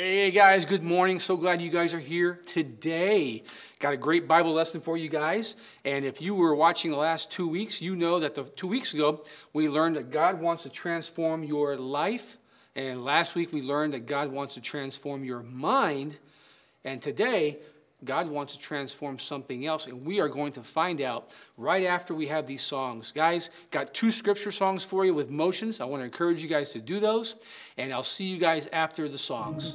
Hey guys, good morning. So glad you guys are here today. Got a great Bible lesson for you guys. And if you were watching the last two weeks, you know that the two weeks ago we learned that God wants to transform your life. And last week we learned that God wants to transform your mind. And today God wants to transform something else, and we are going to find out right after we have these songs. Guys, got two scripture songs for you with motions. I want to encourage you guys to do those, and I'll see you guys after the songs.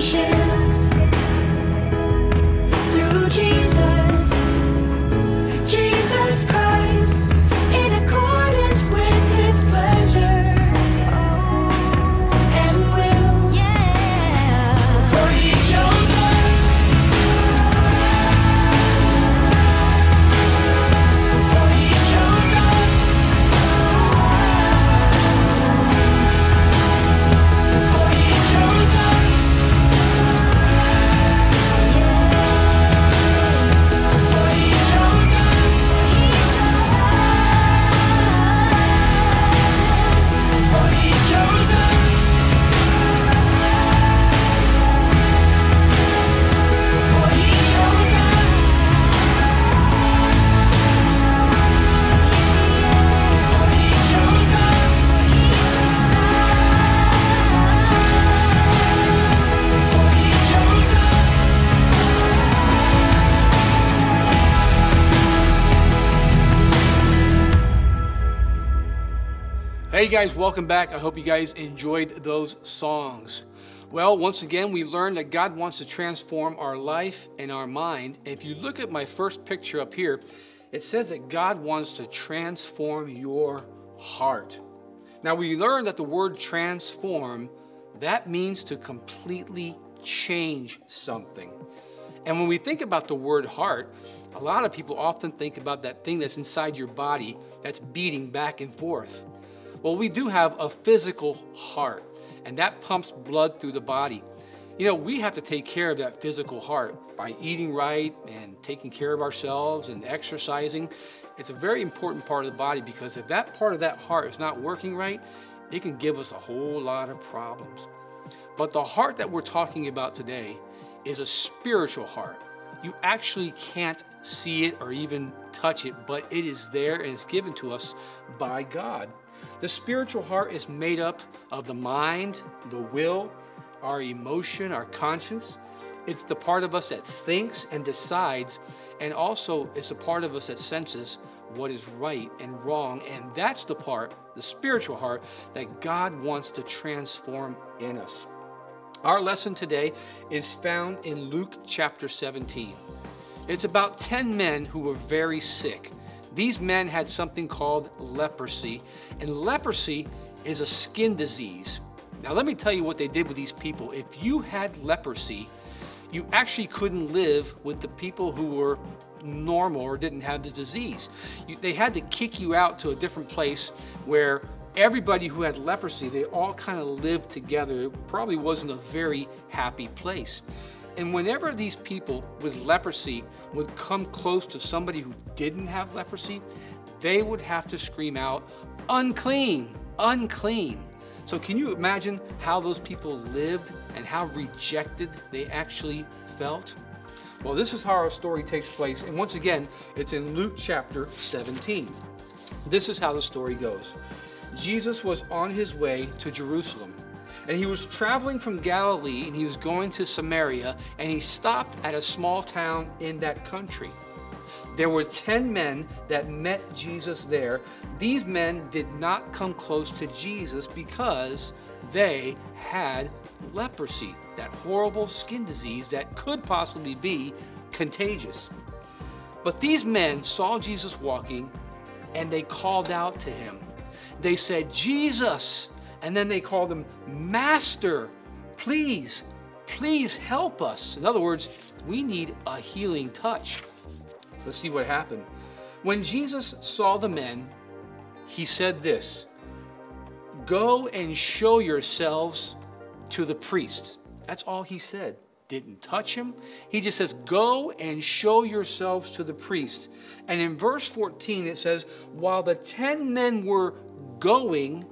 现。Hey guys, welcome back. I hope you guys enjoyed those songs. Well, once again, we learned that God wants to transform our life and our mind. And if you look at my first picture up here, it says that God wants to transform your heart. Now, we learned that the word transform, that means to completely change something. And when we think about the word heart, a lot of people often think about that thing that's inside your body that's beating back and forth. Well, we do have a physical heart and that pumps blood through the body. You know, we have to take care of that physical heart by eating right and taking care of ourselves and exercising. It's a very important part of the body because if that part of that heart is not working right, it can give us a whole lot of problems. But the heart that we're talking about today is a spiritual heart. You actually can't see it or even touch it, but it is there and it's given to us by God. The spiritual heart is made up of the mind, the will, our emotion, our conscience. It's the part of us that thinks and decides, and also it's a part of us that senses what is right and wrong. And that's the part, the spiritual heart, that God wants to transform in us. Our lesson today is found in Luke chapter 17. It's about 10 men who were very sick. These men had something called leprosy, and leprosy is a skin disease. Now, let me tell you what they did with these people. If you had leprosy, you actually couldn't live with the people who were normal or didn't have the disease. You, they had to kick you out to a different place where everybody who had leprosy, they all kind of lived together. It probably wasn't a very happy place. And whenever these people with leprosy would come close to somebody who didn't have leprosy, they would have to scream out, unclean, unclean. So, can you imagine how those people lived and how rejected they actually felt? Well, this is how our story takes place. And once again, it's in Luke chapter 17. This is how the story goes Jesus was on his way to Jerusalem and he was traveling from Galilee and he was going to Samaria and he stopped at a small town in that country. There were 10 men that met Jesus there. These men did not come close to Jesus because they had leprosy, that horrible skin disease that could possibly be contagious. But these men saw Jesus walking and they called out to him. They said, Jesus, and then they called him Master. Please, please help us. In other words, we need a healing touch. Let's see what happened. When Jesus saw the men, he said this Go and show yourselves to the priests. That's all he said. Didn't touch him. He just says, Go and show yourselves to the priest. And in verse 14, it says, While the ten men were going,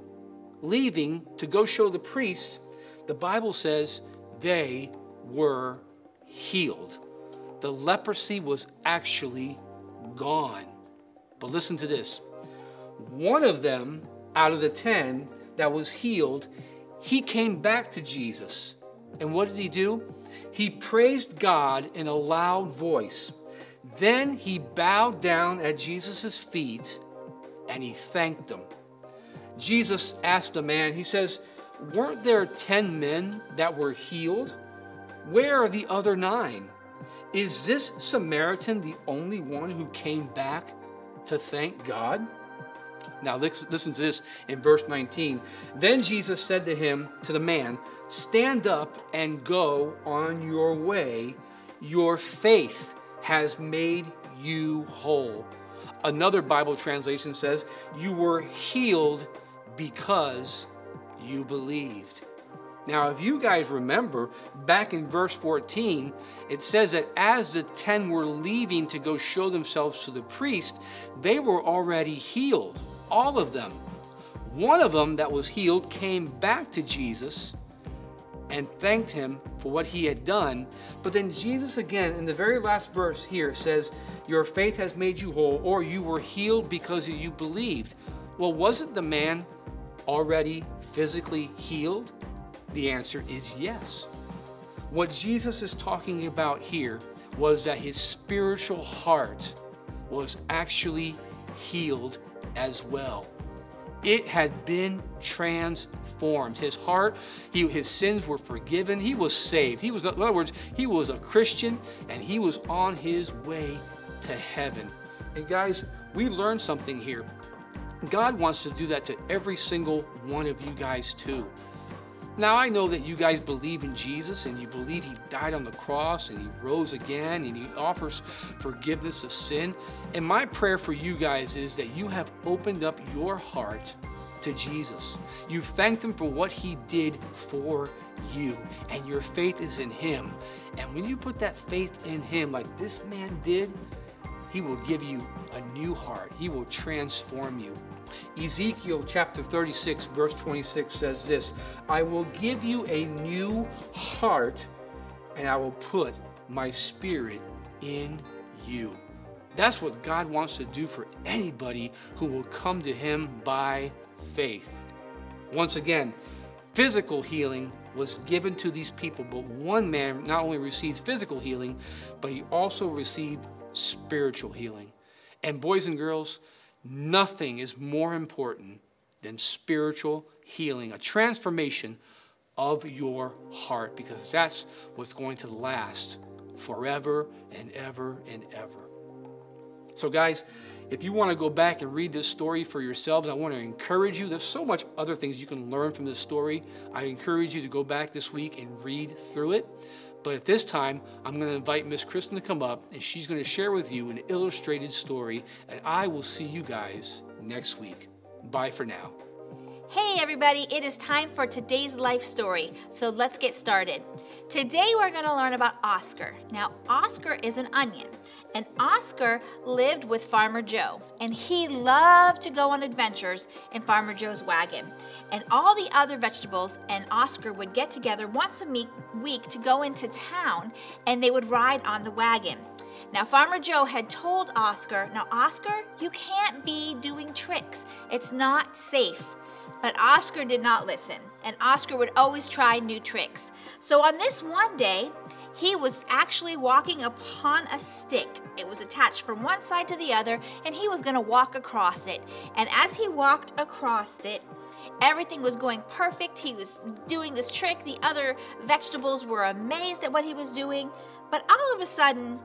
leaving to go show the priest, the Bible says they were healed. The leprosy was actually gone. But listen to this one of them out of the ten that was healed, he came back to Jesus. And what did he do? He praised God in a loud voice. Then he bowed down at Jesus' feet and he thanked him. Jesus asked a man, he says, Weren't there 10 men that were healed? Where are the other nine? Is this Samaritan the only one who came back to thank God? Now, listen to this in verse 19. Then Jesus said to him, to the man, Stand up and go on your way. Your faith has made you whole. Another Bible translation says, You were healed because you believed. Now, if you guys remember, back in verse 14, it says that as the ten were leaving to go show themselves to the priest, they were already healed, all of them. One of them that was healed came back to Jesus and thanked him for what he had done. But then Jesus, again, in the very last verse here, says, Your faith has made you whole, or you were healed because you believed. Well, wasn't the man already physically healed? The answer is yes. What Jesus is talking about here was that his spiritual heart was actually healed as well. It had been transformed. His heart, he, his sins were forgiven. He was saved. He was, in other words, he was a Christian and he was on his way to heaven. And guys, we learned something here. God wants to do that to every single one of you guys too. Now, I know that you guys believe in Jesus and you believe He died on the cross and He rose again and He offers forgiveness of sin. And my prayer for you guys is that you have opened up your heart to Jesus. You've thanked Him for what He did for you, and your faith is in Him. And when you put that faith in Him, like this man did, He will give you a new heart, He will transform you. Ezekiel chapter 36, verse 26 says this I will give you a new heart, and I will put my spirit in you. That's what God wants to do for anybody who will come to Him by faith. Once again, physical healing was given to these people, but one man not only received physical healing, but he also received spiritual healing. And boys and girls, Nothing is more important than spiritual healing, a transformation of your heart, because that's what's going to last forever and ever and ever. So, guys, if you want to go back and read this story for yourselves, I want to encourage you. There's so much other things you can learn from this story. I encourage you to go back this week and read through it. But at this time, I'm going to invite Miss Kristen to come up and she's going to share with you an illustrated story. And I will see you guys next week. Bye for now. Hey everybody, it is time for today's life story, so let's get started. Today we're going to learn about Oscar. Now, Oscar is an onion, and Oscar lived with Farmer Joe, and he loved to go on adventures in Farmer Joe's wagon. And all the other vegetables and Oscar would get together once a week to go into town, and they would ride on the wagon. Now, Farmer Joe had told Oscar, Now, Oscar, you can't be doing tricks. It's not safe. But Oscar did not listen, and Oscar would always try new tricks. So on this one day, he was actually walking upon a stick. It was attached from one side to the other, and he was going to walk across it. And as he walked across it, everything was going perfect. He was doing this trick. The other vegetables were amazed at what he was doing. But all of a sudden,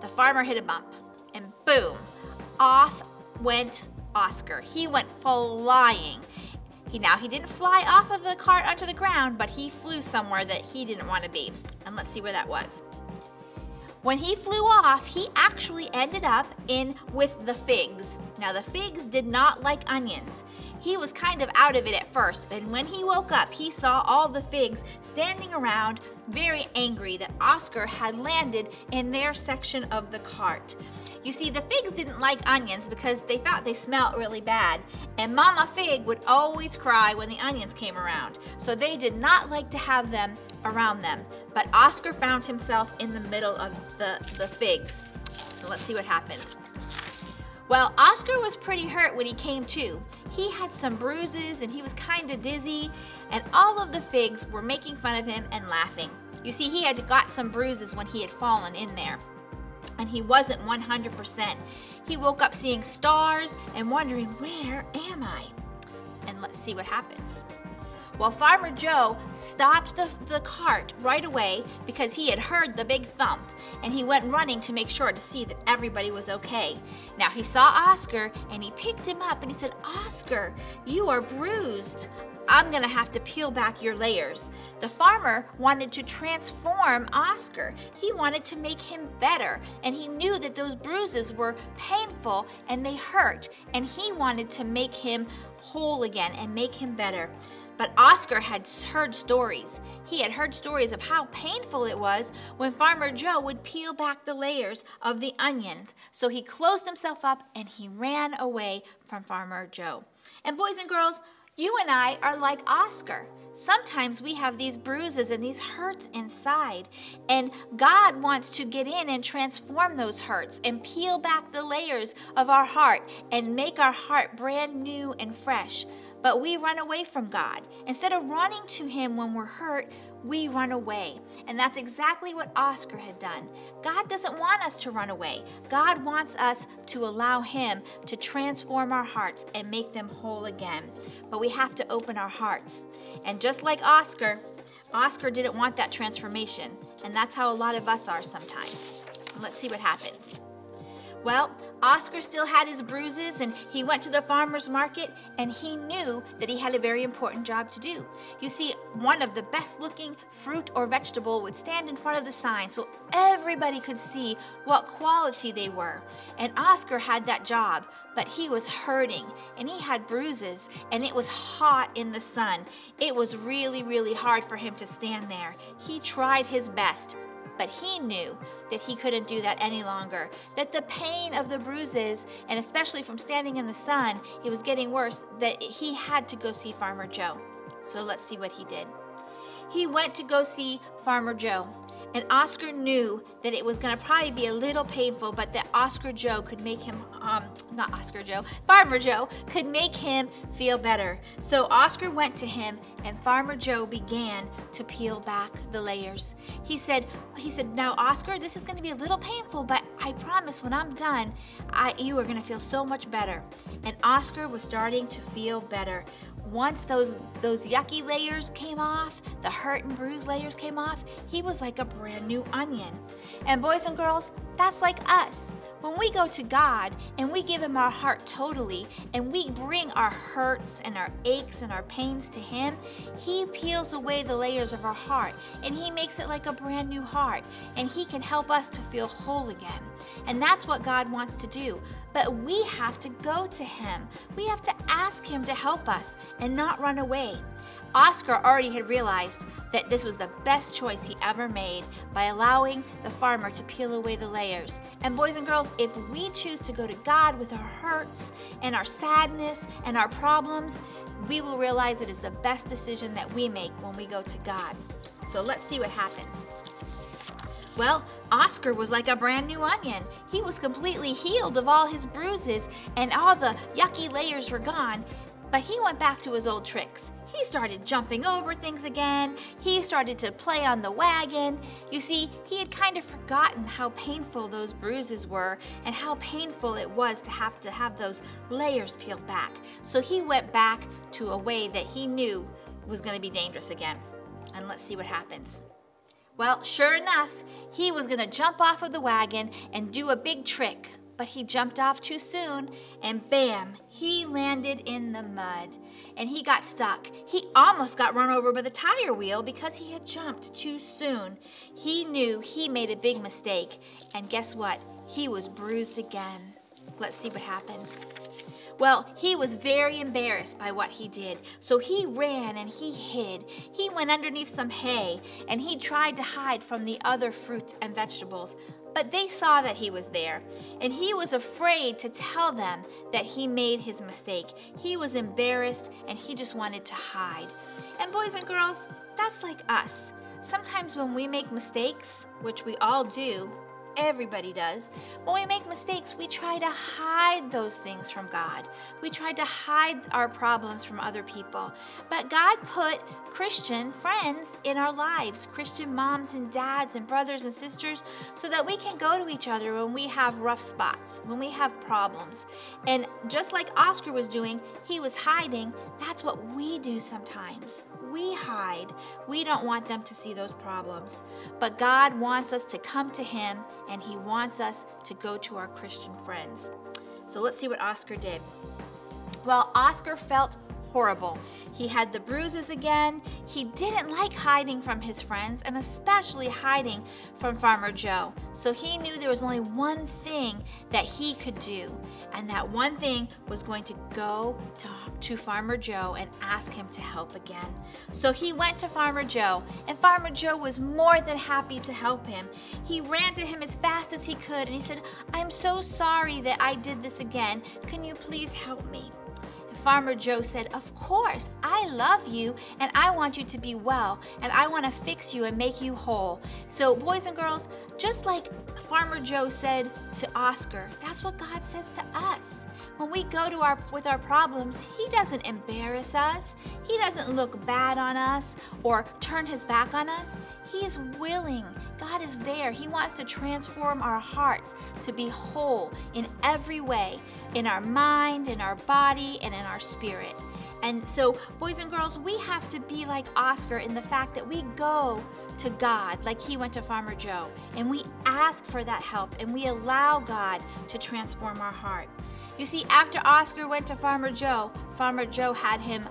the farmer hit a bump, and boom, off went Oscar. He went flying. He now he didn't fly off of the cart onto the ground, but he flew somewhere that he didn't want to be. And let's see where that was. When he flew off, he actually ended up in with the figs. Now the figs did not like onions. He was kind of out of it at first, and when he woke up, he saw all the figs standing around, very angry that Oscar had landed in their section of the cart. You see, the figs didn't like onions because they thought they smelled really bad, and Mama Fig would always cry when the onions came around, so they did not like to have them around them. But Oscar found himself in the middle of the, the figs. let's see what happens. Well, Oscar was pretty hurt when he came to. He had some bruises and he was kind of dizzy, and all of the figs were making fun of him and laughing. You see, he had got some bruises when he had fallen in there and he wasn't 100%. He woke up seeing stars and wondering, where am I? And let's see what happens. Well, Farmer Joe stopped the, the cart right away because he had heard the big thump and he went running to make sure to see that everybody was okay. Now he saw Oscar and he picked him up and he said, Oscar, you are bruised. I'm gonna have to peel back your layers. The farmer wanted to transform Oscar. He wanted to make him better, and he knew that those bruises were painful and they hurt, and he wanted to make him whole again and make him better. But Oscar had heard stories. He had heard stories of how painful it was when Farmer Joe would peel back the layers of the onions. So he closed himself up and he ran away from Farmer Joe. And boys and girls, you and I are like Oscar. Sometimes we have these bruises and these hurts inside, and God wants to get in and transform those hurts and peel back the layers of our heart and make our heart brand new and fresh. But we run away from God. Instead of running to Him when we're hurt, we run away. And that's exactly what Oscar had done. God doesn't want us to run away. God wants us to allow Him to transform our hearts and make them whole again. But we have to open our hearts. And just like Oscar, Oscar didn't want that transformation. And that's how a lot of us are sometimes. Let's see what happens. Well, Oscar still had his bruises and he went to the farmer's market and he knew that he had a very important job to do. You see, one of the best looking fruit or vegetable would stand in front of the sign so everybody could see what quality they were. And Oscar had that job, but he was hurting and he had bruises and it was hot in the sun. It was really, really hard for him to stand there. He tried his best, but he knew that he couldn't do that any longer. That the pain of the bruises, and especially from standing in the sun, it was getting worse, that he had to go see Farmer Joe. So let's see what he did. He went to go see Farmer Joe. And Oscar knew that it was going to probably be a little painful, but that Oscar Joe could make him, um, not Oscar Joe, Farmer Joe could make him feel better. So Oscar went to him, and Farmer Joe began to peel back the layers. He said, he said, now Oscar, this is going to be a little painful, but I promise when I'm done, I, you are going to feel so much better. And Oscar was starting to feel better once those those yucky layers came off, the hurt and bruise layers came off, he was like a brand new onion. And boys and girls, that's like us. When we go to God and we give him our heart totally and we bring our hurts and our aches and our pains to him, he peels away the layers of our heart and he makes it like a brand new heart and he can help us to feel whole again. And that's what God wants to do. But we have to go to Him. We have to ask Him to help us and not run away. Oscar already had realized that this was the best choice he ever made by allowing the farmer to peel away the layers. And boys and girls, if we choose to go to God with our hurts and our sadness and our problems, we will realize it is the best decision that we make when we go to God. So let's see what happens. Well, Oscar was like a brand new onion. He was completely healed of all his bruises and all the yucky layers were gone. But he went back to his old tricks. He started jumping over things again. He started to play on the wagon. You see, he had kind of forgotten how painful those bruises were and how painful it was to have to have those layers peeled back. So he went back to a way that he knew was going to be dangerous again. And let's see what happens. Well, sure enough, he was going to jump off of the wagon and do a big trick, but he jumped off too soon and bam, he landed in the mud and he got stuck. He almost got run over by the tire wheel because he had jumped too soon. He knew he made a big mistake, and guess what? He was bruised again. Let's see what happens. Well, he was very embarrassed by what he did, so he ran and he hid. He went underneath some hay and he tried to hide from the other fruits and vegetables. But they saw that he was there, and he was afraid to tell them that he made his mistake. He was embarrassed and he just wanted to hide. And boys and girls, that's like us. Sometimes when we make mistakes, which we all do, Everybody does. When we make mistakes, we try to hide those things from God. We try to hide our problems from other people. But God put Christian friends in our lives, Christian moms and dads and brothers and sisters, so that we can go to each other when we have rough spots, when we have problems. And just like Oscar was doing, he was hiding. That's what we do sometimes we hide. We don't want them to see those problems. But God wants us to come to Him and He wants us to go to our Christian friends. So let's see what Oscar did. Well, Oscar felt horrible. He had the bruises again. He didn't like hiding from his friends and especially hiding from Farmer Joe. So he knew there was only one thing that he could do. And that one thing was going to go to, to Farmer Joe and ask him to help again. So he went to Farmer Joe and Farmer Joe was more than happy to help him. He ran to him as fast as he could and he said, I'm so sorry that I did this again. Can you please help me? Farmer Joe said, Of course, I love you and I want you to be well and I want to fix you and make you whole. So, boys and girls, just like Farmer Joe said to Oscar, that's what God says to us. When we go to our with our problems, he doesn't embarrass us. He doesn't look bad on us or turn his back on us. He is willing. God is there. He wants to transform our hearts to be whole in every way, in our mind, in our body, and in our spirit. And so, boys and girls, we have to be like Oscar in the fact that we go to God like he went to Farmer Joe and we ask for that help and we allow God to transform our heart. You see, after Oscar went to Farmer Joe, Farmer Joe had him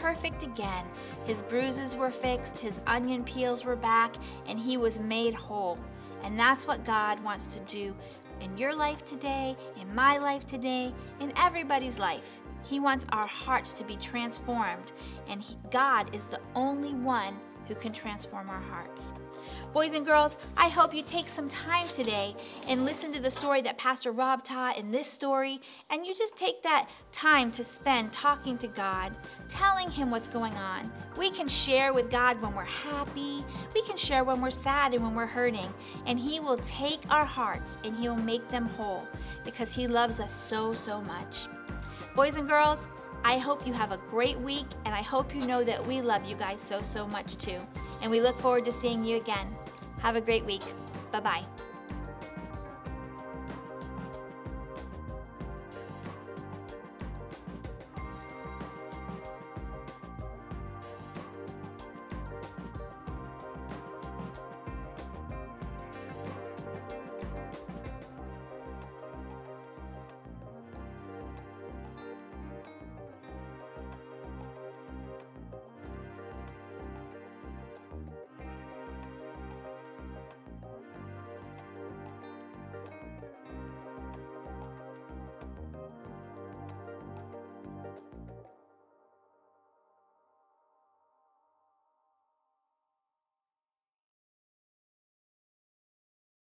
perfect again. His bruises were fixed, his onion peels were back, and he was made whole. And that's what God wants to do in your life today, in my life today, in everybody's life. He wants our hearts to be transformed, and he, God is the only one who can transform our hearts. Boys and girls, I hope you take some time today and listen to the story that Pastor Rob taught in this story, and you just take that time to spend talking to God, telling Him what's going on. We can share with God when we're happy, we can share when we're sad and when we're hurting, and He will take our hearts and He will make them whole because He loves us so, so much. Boys and girls, I hope you have a great week, and I hope you know that we love you guys so, so much too. And we look forward to seeing you again. Have a great week. Bye bye.